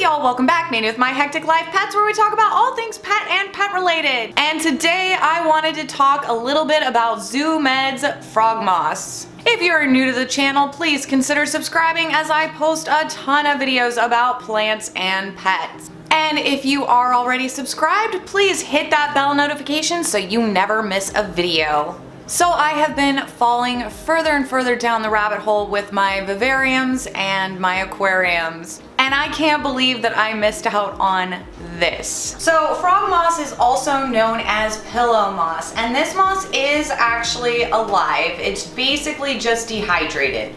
Y'all, welcome back. Manny with My Hectic Life Pets where we talk about all things pet and pet related. And today I wanted to talk a little bit about Zoo Med's Frog Moss. If you're new to the channel, please consider subscribing as I post a ton of videos about plants and pets. And if you are already subscribed, please hit that bell notification so you never miss a video. So I have been falling further and further down the rabbit hole with my vivariums and my aquariums. And I can't believe that I missed out on this. So frog moss is also known as pillow moss and this moss is actually alive. It's basically just dehydrated.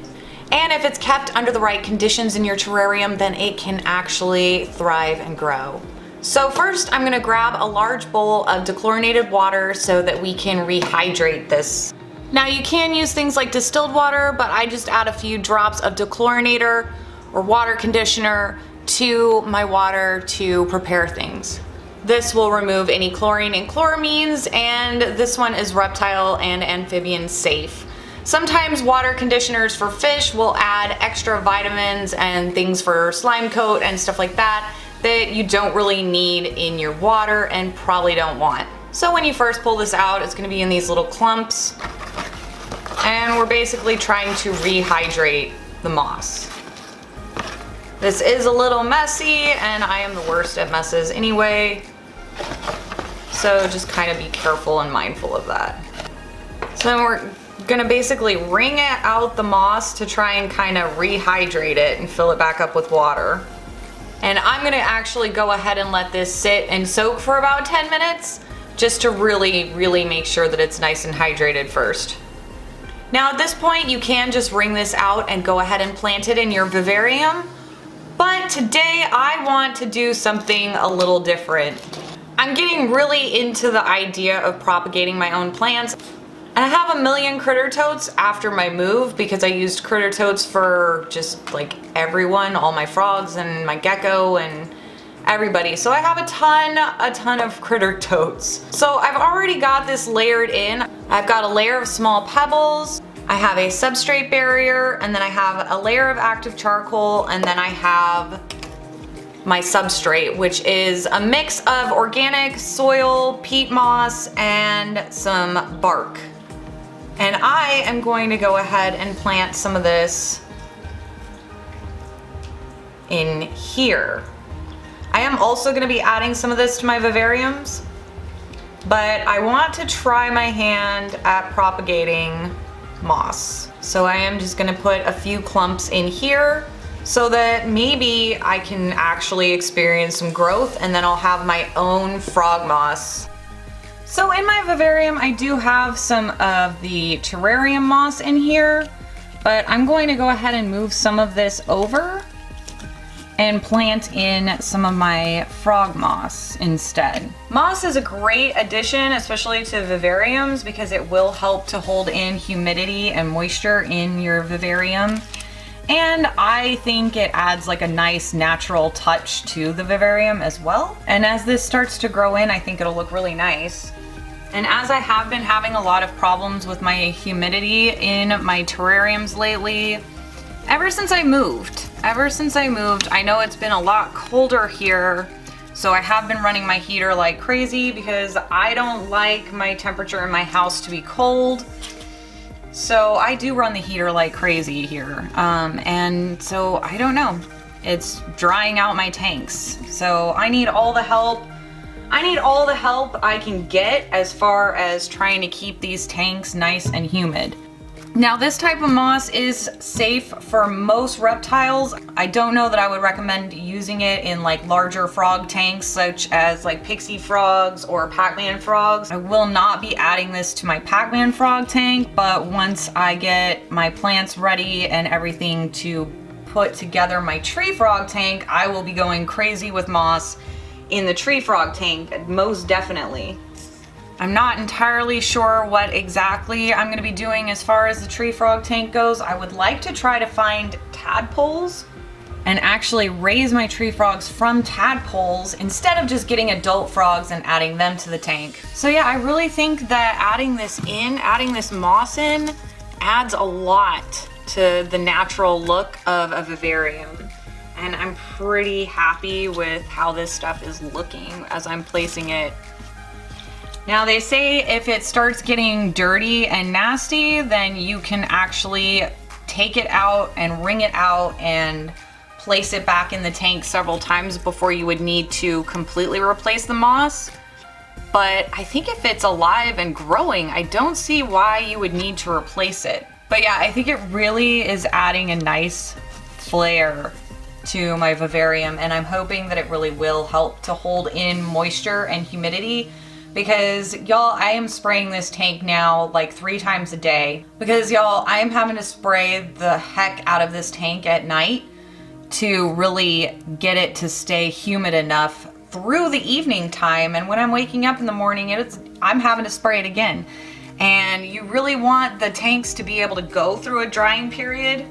And if it's kept under the right conditions in your terrarium, then it can actually thrive and grow. So first I'm gonna grab a large bowl of dechlorinated water so that we can rehydrate this. Now you can use things like distilled water, but I just add a few drops of dechlorinator or water conditioner to my water to prepare things. This will remove any chlorine and chloramines and this one is reptile and amphibian safe. Sometimes water conditioners for fish will add extra vitamins and things for slime coat and stuff like that that you don't really need in your water and probably don't want. So when you first pull this out, it's gonna be in these little clumps and we're basically trying to rehydrate the moss. This is a little messy and I am the worst at messes anyway. So just kind of be careful and mindful of that. So then we're gonna basically wring it out the moss to try and kind of rehydrate it and fill it back up with water. And I'm gonna actually go ahead and let this sit and soak for about 10 minutes just to really, really make sure that it's nice and hydrated first. Now at this point you can just wring this out and go ahead and plant it in your vivarium. But today I want to do something a little different. I'm getting really into the idea of propagating my own plants. I have a million critter totes after my move because I used critter totes for just like everyone, all my frogs and my gecko and everybody. So I have a ton, a ton of critter totes. So I've already got this layered in. I've got a layer of small pebbles, I have a substrate barrier, and then I have a layer of active charcoal, and then I have my substrate, which is a mix of organic soil, peat moss, and some bark. And I am going to go ahead and plant some of this in here. I am also going to be adding some of this to my vivariums, but I want to try my hand at propagating moss. So I am just to put a few clumps in here so that maybe I can actually experience some growth and then I'll have my own frog moss so in my vivarium, I do have some of the terrarium moss in here, but I'm going to go ahead and move some of this over and plant in some of my frog moss instead. Moss is a great addition, especially to vivariums, because it will help to hold in humidity and moisture in your vivarium. And I think it adds like a nice natural touch to the vivarium as well. And as this starts to grow in, I think it'll look really nice. And as I have been having a lot of problems with my humidity in my terrariums lately, ever since I moved, ever since I moved, I know it's been a lot colder here, so I have been running my heater like crazy because I don't like my temperature in my house to be cold. So I do run the heater like crazy here. Um, and so I don't know, it's drying out my tanks. So I need all the help I need all the help I can get as far as trying to keep these tanks nice and humid. Now this type of moss is safe for most reptiles. I don't know that I would recommend using it in like larger frog tanks such as like pixie frogs or Pac-Man frogs. I will not be adding this to my Pac-Man frog tank, but once I get my plants ready and everything to put together my tree frog tank, I will be going crazy with moss in the tree frog tank, most definitely. I'm not entirely sure what exactly I'm going to be doing as far as the tree frog tank goes. I would like to try to find tadpoles and actually raise my tree frogs from tadpoles instead of just getting adult frogs and adding them to the tank. So yeah, I really think that adding this in, adding this moss in, adds a lot to the natural look of a vivarium. and I'm pretty happy with how this stuff is looking as I'm placing it. Now they say if it starts getting dirty and nasty, then you can actually take it out and wring it out and place it back in the tank several times before you would need to completely replace the moss. But I think if it's alive and growing, I don't see why you would need to replace it. But yeah, I think it really is adding a nice flair to my vivarium and I'm hoping that it really will help to hold in moisture and humidity because y'all I am spraying this tank now like three times a day. Because y'all I am having to spray the heck out of this tank at night to really get it to stay humid enough through the evening time. And when I'm waking up in the morning it's I'm having to spray it again. And you really want the tanks to be able to go through a drying period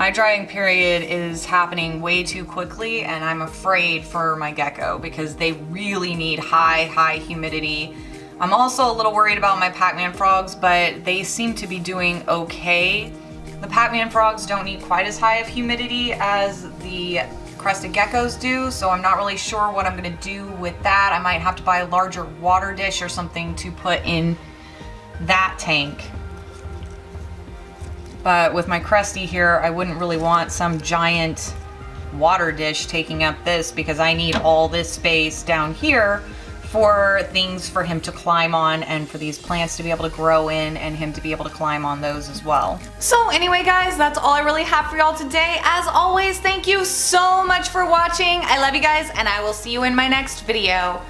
my drying period is happening way too quickly and I'm afraid for my gecko because they really need high, high humidity. I'm also a little worried about my Pac-Man frogs, but they seem to be doing okay. The Pac-Man frogs don't need quite as high of humidity as the crested geckos do, so I'm not really sure what I'm gonna do with that. I might have to buy a larger water dish or something to put in that tank. But with my crusty here, I wouldn't really want some giant water dish taking up this because I need all this space down here for things for him to climb on and for these plants to be able to grow in and him to be able to climb on those as well. So anyway guys, that's all I really have for y'all today. As always, thank you so much for watching. I love you guys and I will see you in my next video.